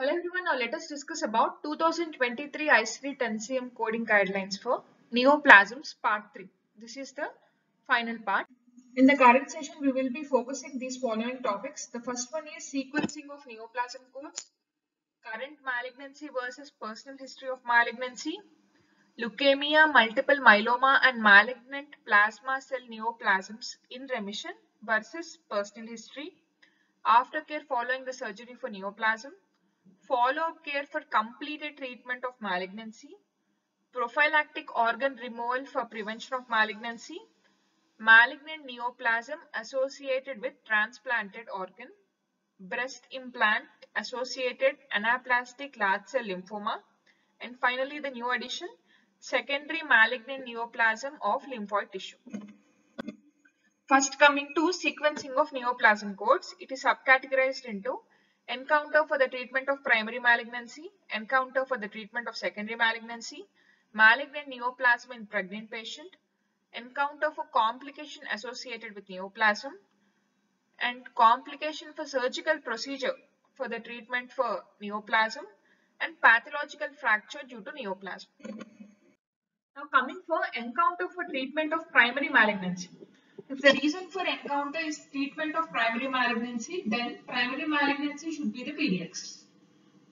Hello everyone, now let us discuss about 2023 ICD 10CM coding guidelines for neoplasms part 3. This is the final part. In the current session, we will be focusing these following topics. The first one is sequencing of neoplasm codes, current malignancy versus personal history of malignancy, leukemia, multiple myeloma and malignant plasma cell neoplasms in remission versus personal history, aftercare following the surgery for neoplasm, follow-up care for completed treatment of malignancy, prophylactic organ removal for prevention of malignancy, malignant neoplasm associated with transplanted organ, breast implant associated anaplastic large cell lymphoma, and finally the new addition, secondary malignant neoplasm of lymphoid tissue. First coming to sequencing of neoplasm codes, it is subcategorized into encounter for the treatment of primary malignancy, encounter for the treatment of secondary malignancy, malignant neoplasm in pregnant patient, encounter for complication associated with neoplasm, and complication for surgical procedure for the treatment for neoplasm, and pathological fracture due to neoplasm. Now coming for encounter for treatment of primary malignancy. If the reason for encounter is treatment of primary malignancy, then primary malignancy should be the PDX,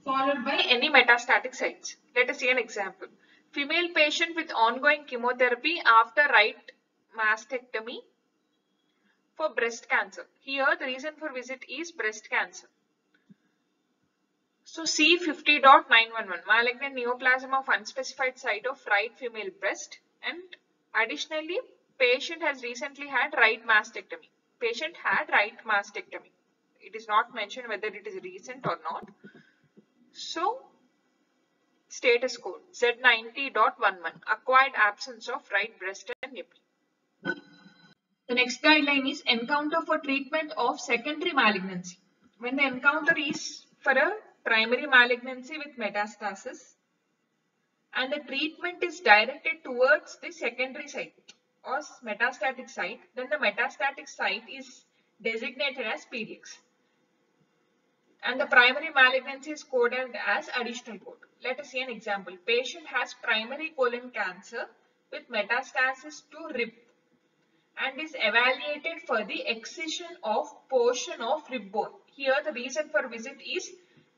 followed by any metastatic sites. Let us see an example. Female patient with ongoing chemotherapy after right mastectomy for breast cancer. Here the reason for visit is breast cancer. So C50.911 malignant neoplasm of unspecified site of right female breast and additionally patient has recently had right mastectomy. Patient had right mastectomy. It is not mentioned whether it is recent or not. So status code Z90.11 acquired absence of right breast and nipple. The next guideline is encounter for treatment of secondary malignancy. When the encounter is for a primary malignancy with metastasis and the treatment is directed towards the secondary site or metastatic site, then the metastatic site is designated as PDX. And the primary malignancy is coded as additional code. Let us see an example. Patient has primary colon cancer with metastasis to rib and is evaluated for the excision of portion of rib bone. Here the reason for visit is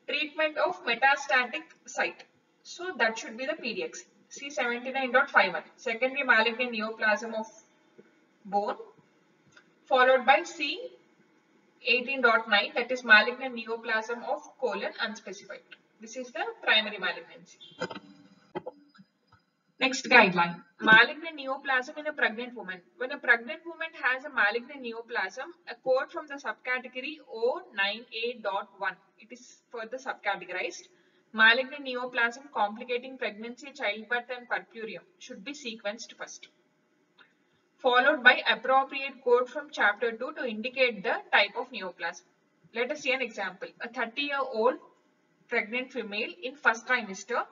treatment of metastatic site. So that should be the PDX. C79.51 secondary malignant neoplasm of bone followed by C18.9 that is malignant neoplasm of colon unspecified. This is the primary malignancy. Next guideline malignant neoplasm in a pregnant woman. When a pregnant woman has a malignant neoplasm, a code from the subcategory O9A.1 it is further subcategorized malignant neoplasm complicating pregnancy, childbirth and puerperium should be sequenced first. Followed by appropriate code from chapter 2 to indicate the type of neoplasm. Let us see an example. A 30 year old pregnant female in first trimester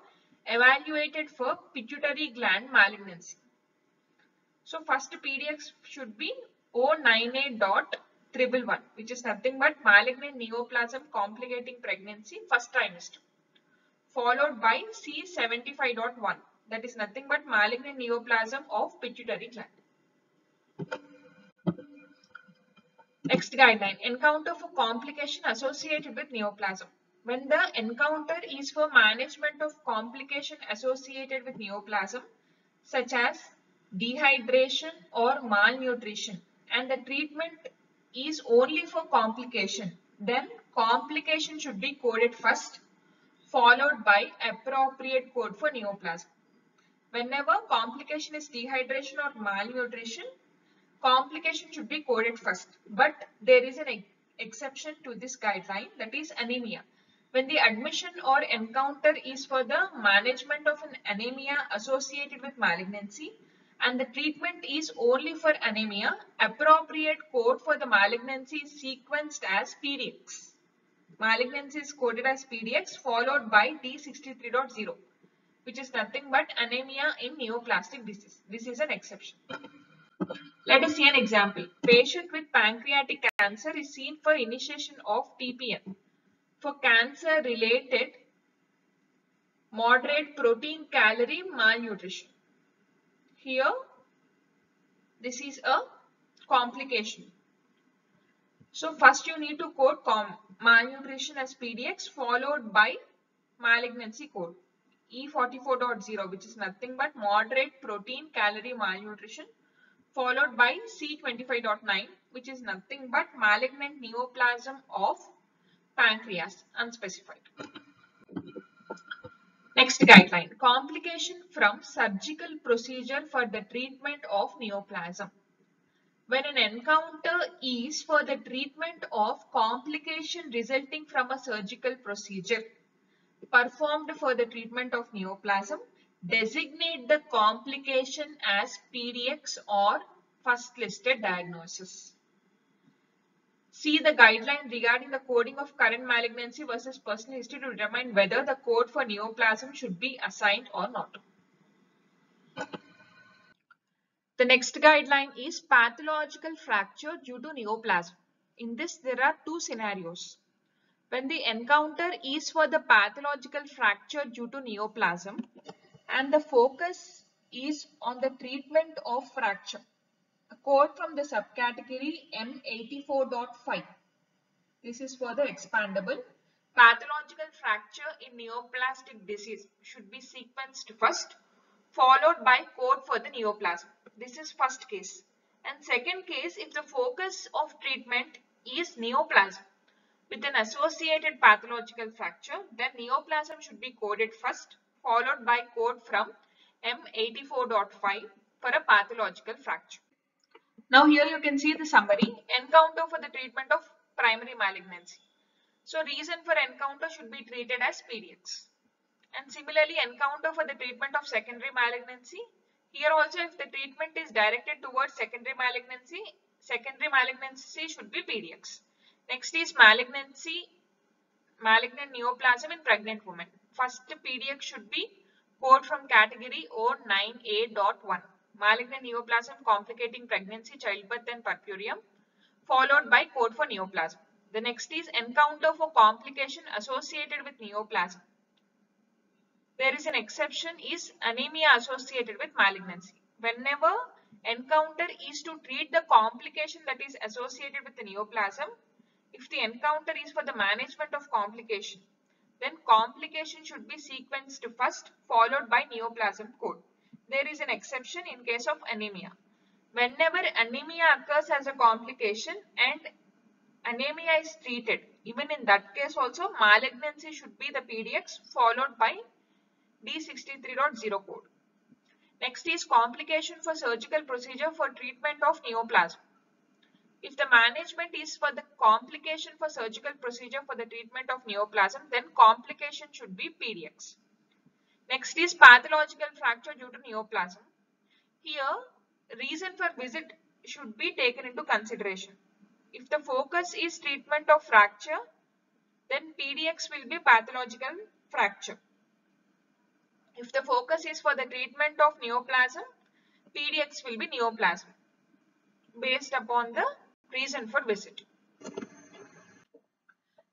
evaluated for pituitary gland malignancy. So first PDX should be O9A.111 which is nothing but malignant neoplasm complicating pregnancy first trimester followed by C75.1 that is nothing but malignant neoplasm of pituitary gland. Next guideline encounter for complication associated with neoplasm. When the encounter is for management of complication associated with neoplasm such as dehydration or malnutrition and the treatment is only for complication then complication should be coded first followed by appropriate code for neoplasm. Whenever complication is dehydration or malnutrition, complication should be coded first. But there is an exception to this guideline that is anemia. When the admission or encounter is for the management of an anemia associated with malignancy and the treatment is only for anemia, appropriate code for the malignancy is sequenced as PDX malignancy is coded as PDX followed by D63.0 which is nothing but anemia in neoplastic disease. This is an exception. Let us see an example. Patient with pancreatic cancer is seen for initiation of TPN for cancer related moderate protein calorie malnutrition. Here, this is a complication. So first you need to code malnutrition as PDX followed by malignancy code E44.0 which is nothing but moderate protein calorie malnutrition followed by C25.9 which is nothing but malignant neoplasm of pancreas unspecified. Next guideline complication from surgical procedure for the treatment of neoplasm. When an encounter is for the treatment of complication resulting from a surgical procedure performed for the treatment of neoplasm, designate the complication as PDX or first listed diagnosis. See the guideline regarding the coding of current malignancy versus personal history to determine whether the code for neoplasm should be assigned or not. The next guideline is pathological fracture due to neoplasm. In this, there are two scenarios. When the encounter is for the pathological fracture due to neoplasm and the focus is on the treatment of fracture. A code from the subcategory M84.5. This is for the expandable. Pathological fracture in neoplastic disease should be sequenced first followed by code for the neoplasm. This is first case. And second case, if the focus of treatment is neoplasm with an associated pathological fracture, then neoplasm should be coded first, followed by code from M84.5 for a pathological fracture. Now here you can see the summary, encounter for the treatment of primary malignancy. So reason for encounter should be treated as PDX. And similarly, encounter for the treatment of secondary malignancy. Here also, if the treatment is directed towards secondary malignancy, secondary malignancy should be PDX. Next is malignancy, malignant neoplasm in pregnant women. First PDX should be code from category O9A.1. Malignant neoplasm complicating pregnancy, childbirth and puerperium, followed by code for neoplasm. The next is encounter for complication associated with neoplasm there is an exception is anemia associated with malignancy. Whenever encounter is to treat the complication that is associated with the neoplasm, if the encounter is for the management of complication, then complication should be sequenced first followed by neoplasm code. There is an exception in case of anemia. Whenever anemia occurs as a complication and anemia is treated, even in that case also malignancy should be the PDX followed by D63.0 code. Next is complication for surgical procedure for treatment of neoplasm. If the management is for the complication for surgical procedure for the treatment of neoplasm, then complication should be PDX. Next is pathological fracture due to neoplasm. Here, reason for visit should be taken into consideration. If the focus is treatment of fracture, then PDX will be pathological fracture. If the focus is for the treatment of neoplasm, PDX will be neoplasm based upon the reason for visit.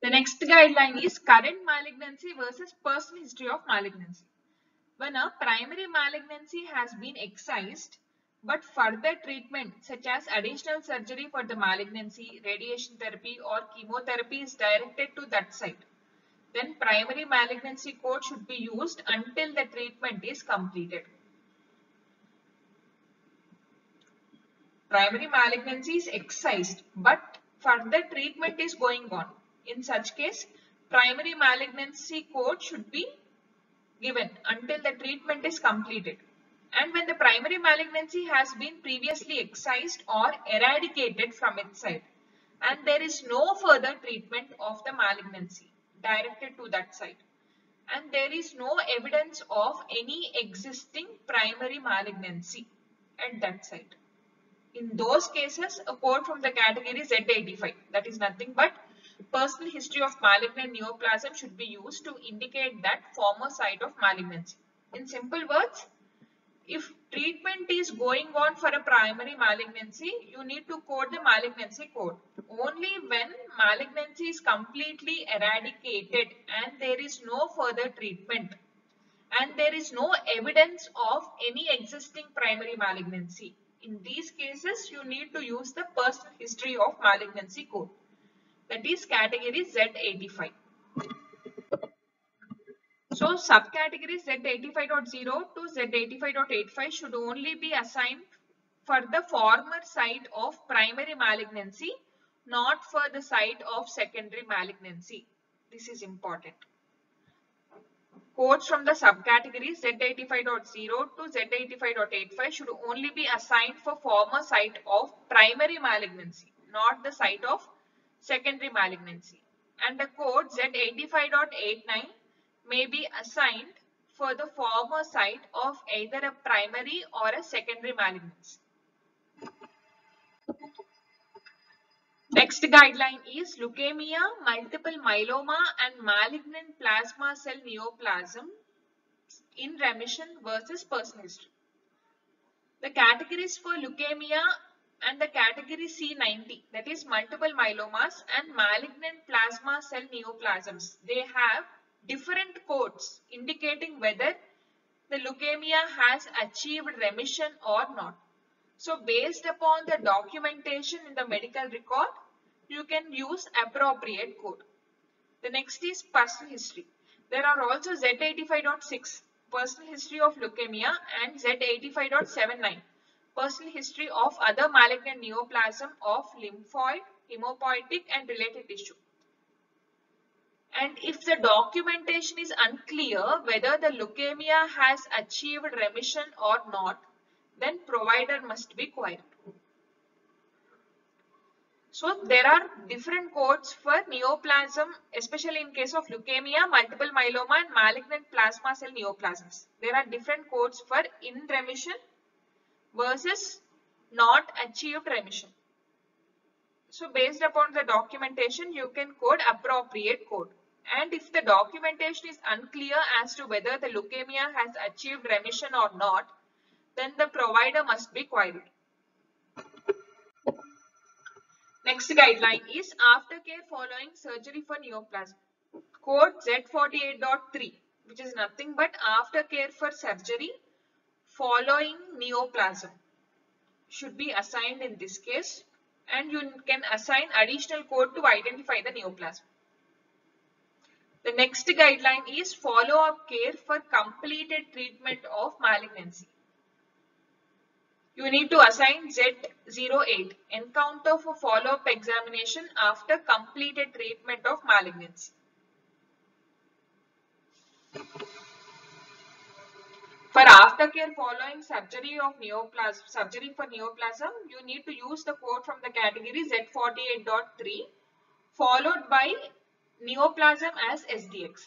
The next guideline is current malignancy versus personal history of malignancy. When a primary malignancy has been excised, but further treatment such as additional surgery for the malignancy, radiation therapy or chemotherapy is directed to that site then primary malignancy code should be used until the treatment is completed. Primary malignancy is excised but further treatment is going on. In such case, primary malignancy code should be given until the treatment is completed. And when the primary malignancy has been previously excised or eradicated from its site and there is no further treatment of the malignancy directed to that site and there is no evidence of any existing primary malignancy at that site. In those cases, a code from the category Z85 that is nothing but personal history of malignant neoplasm should be used to indicate that former site of malignancy. In simple words, if treatment is going on for a primary malignancy, you need to code the malignancy code. Only when malignancy is completely eradicated and there is no further treatment and there is no evidence of any existing primary malignancy. In these cases, you need to use the personal history of malignancy code. That is category Z85. So subcategory Z85.0 to Z85.85 should only be assigned for the former site of primary malignancy, not for the site of secondary malignancy. This is important. Codes from the subcategory Z85.0 to Z85.85 should only be assigned for former site of primary malignancy, not the site of secondary malignancy. And the code Z85.89 may be assigned for the former site of either a primary or a secondary malignancy. Next guideline is leukemia, multiple myeloma and malignant plasma cell neoplasm in remission versus personal history. The categories for leukemia and the category C90 that is multiple myelomas and malignant plasma cell neoplasms. They have different codes indicating whether the leukemia has achieved remission or not. So based upon the documentation in the medical record, you can use appropriate code. The next is personal history. There are also Z85.6 personal history of leukemia and Z85.79 personal history of other malignant neoplasm of lymphoid, hemopoietic and related tissue. And if the documentation is unclear whether the leukemia has achieved remission or not, then provider must be quiet. So there are different codes for neoplasm, especially in case of leukemia, multiple myeloma and malignant plasma cell neoplasms. There are different codes for in remission versus not achieved remission. So based upon the documentation, you can code appropriate code. And if the documentation is unclear as to whether the leukemia has achieved remission or not, then the provider must be queried. Next guideline is aftercare following surgery for neoplasm. Code Z48.3 which is nothing but aftercare for surgery following neoplasm should be assigned in this case and you can assign additional code to identify the neoplasm. The next guideline is follow-up care for completed treatment of malignancy. You need to assign Z08, encounter for follow-up examination after completed treatment of malignancy. For aftercare following surgery of neoplasm, surgery for neoplasm, you need to use the code from the category Z48.3 followed by neoplasm as SDX.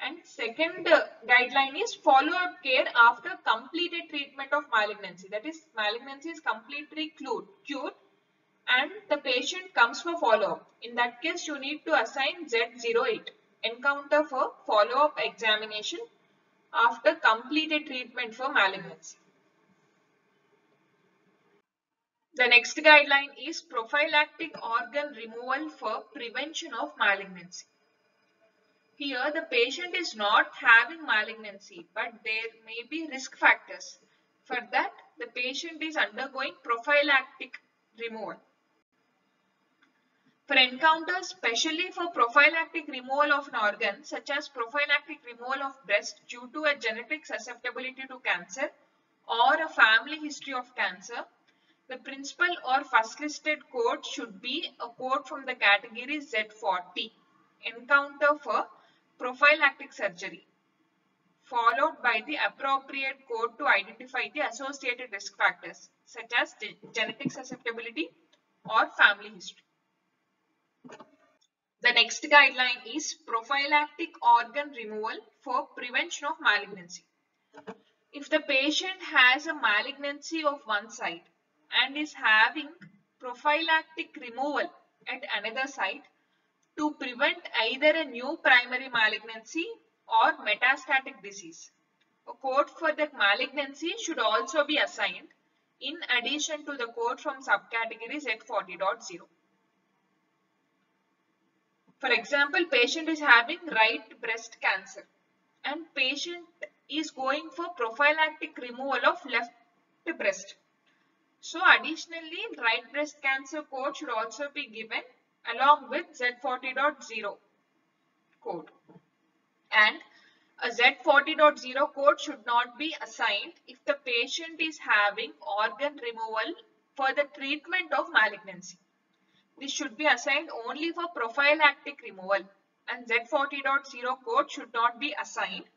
And second uh, guideline is follow-up care after completed treatment of malignancy. That is, malignancy is completely cured and the patient comes for follow-up. In that case, you need to assign Z08, encounter for follow-up examination after completed treatment for malignancy. The next guideline is prophylactic organ removal for prevention of malignancy. Here the patient is not having malignancy but there may be risk factors. For that the patient is undergoing prophylactic removal. For encounters, especially for prophylactic removal of an organ such as prophylactic removal of breast due to a genetic susceptibility to cancer or a family history of cancer, the principal or first listed code should be a code from the category Z40, encounter for prophylactic surgery, followed by the appropriate code to identify the associated risk factors such as genetic susceptibility or family history. The next guideline is prophylactic organ removal for prevention of malignancy. If the patient has a malignancy of one side and is having prophylactic removal at another site to prevent either a new primary malignancy or metastatic disease. a code for the malignancy should also be assigned in addition to the code from subcategory Z40.0. For example, patient is having right breast cancer and patient is going for prophylactic removal of left breast. So additionally, right breast cancer code should also be given along with Z40.0 code. And a Z40.0 code should not be assigned if the patient is having organ removal for the treatment of malignancy. This should be assigned only for prophylactic removal and Z40.0 code should not be assigned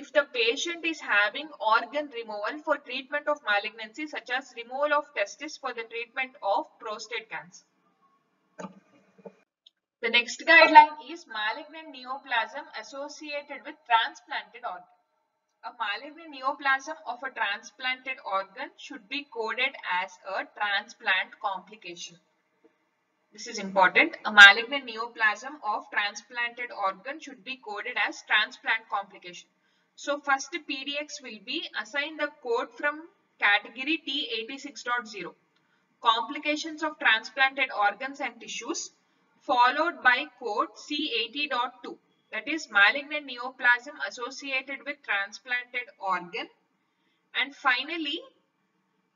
if the patient is having organ removal for treatment of malignancy such as removal of testis for the treatment of prostate cancer. The next guideline is malignant neoplasm associated with transplanted organ. A malignant neoplasm of a transplanted organ should be coded as a transplant complication. This is important. A malignant neoplasm of transplanted organ should be coded as transplant complication. So first PDX will be assigned the code from category T86.0. Complications of transplanted organs and tissues followed by code C80.2 that is malignant neoplasm associated with transplanted organ and finally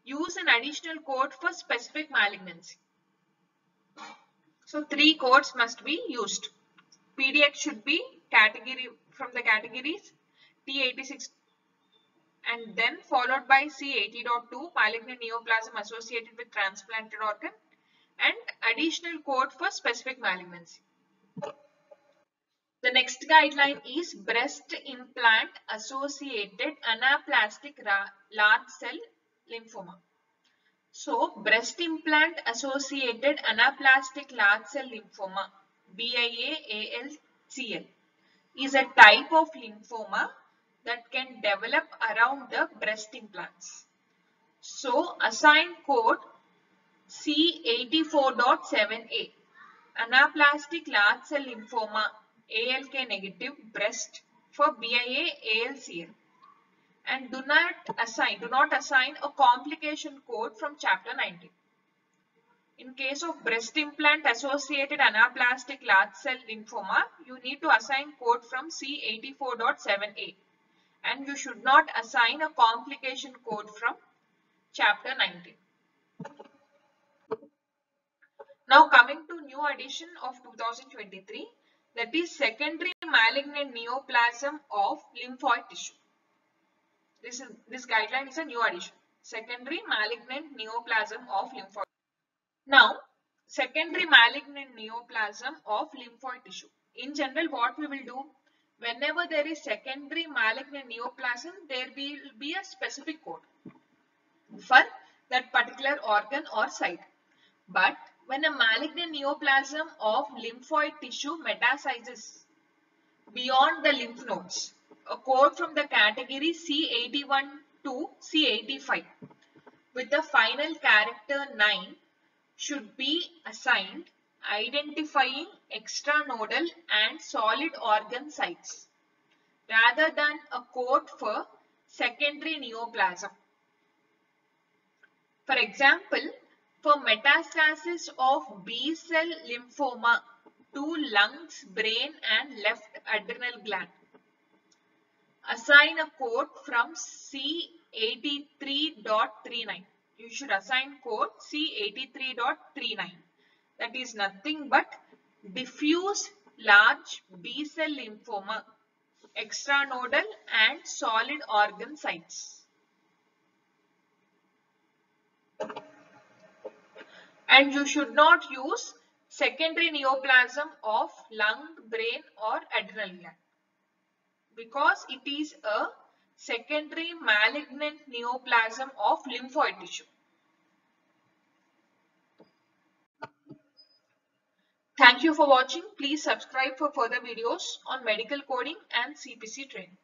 use an additional code for specific malignancy. So three codes must be used. PDX should be category from the categories T86 and then followed by C80.2 malignant neoplasm associated with transplanted organ and additional code for specific malignancy. The next guideline is breast implant associated anaplastic large cell lymphoma. So, breast implant associated anaplastic large cell lymphoma BIA-ALCL is a type of lymphoma that can develop around the breast implants. So, assign code C84.7a Anaplastic large cell lymphoma ALK negative breast for BIA ALCL and do not assign do not assign a complication code from chapter 19. In case of breast implant associated anaplastic large cell lymphoma, you need to assign code from C84.7a and you should not assign a complication code from chapter 19. Now coming to new edition of 2023 that is secondary malignant neoplasm of lymphoid tissue. This is this guideline is a new addition. Secondary malignant neoplasm of lymphoid. Now secondary malignant neoplasm of lymphoid tissue. In general what we will do whenever there is secondary malignant neoplasm there will be a specific code for that particular organ or site. But when a malignant neoplasm of lymphoid tissue metastasizes beyond the lymph nodes. A code from the category C81 to C85 with the final character 9 should be assigned identifying extranodal and solid organ sites rather than a code for secondary neoplasm. For example, for metastasis of B-cell lymphoma to lungs, brain and left adrenal gland. Assign a code from C83.39. You should assign code C83.39. That is nothing but diffuse large B-cell lymphoma, extranodal and solid organ sites and you should not use secondary neoplasm of lung, brain or adrenal gland because it is a secondary malignant neoplasm of lymphoid tissue. Thank you for watching. Please subscribe for further videos on medical coding and CPC training.